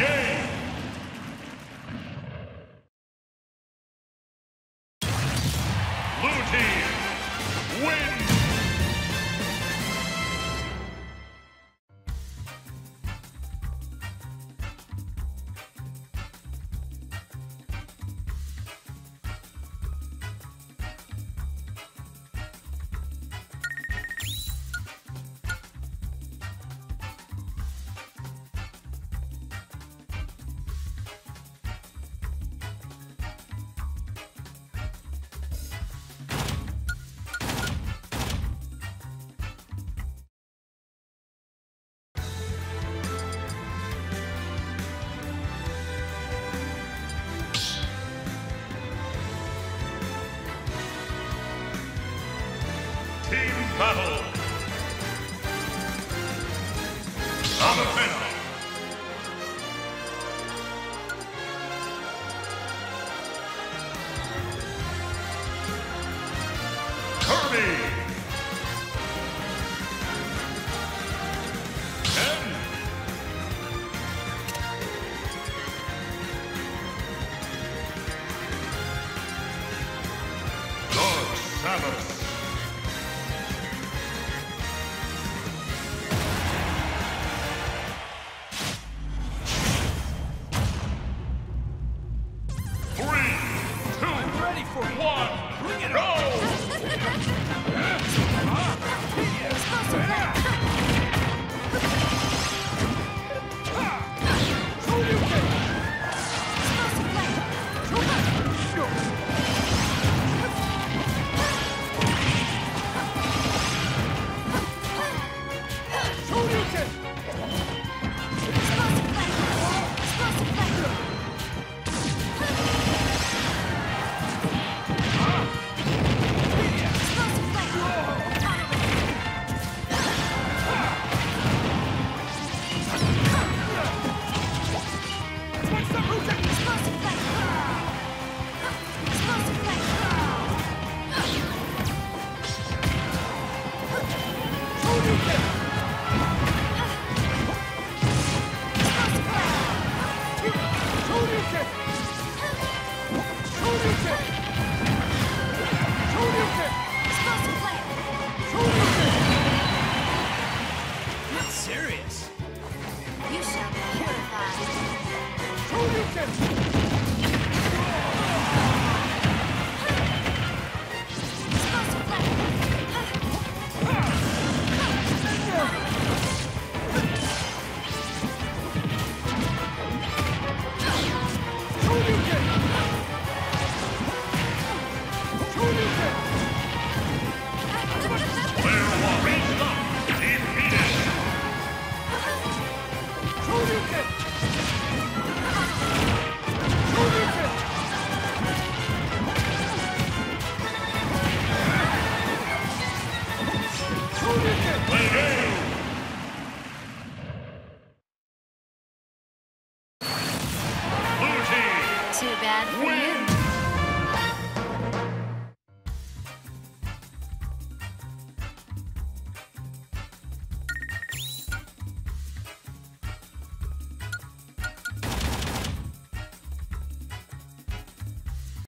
game. Battle. Amafena. Kirby. Player Play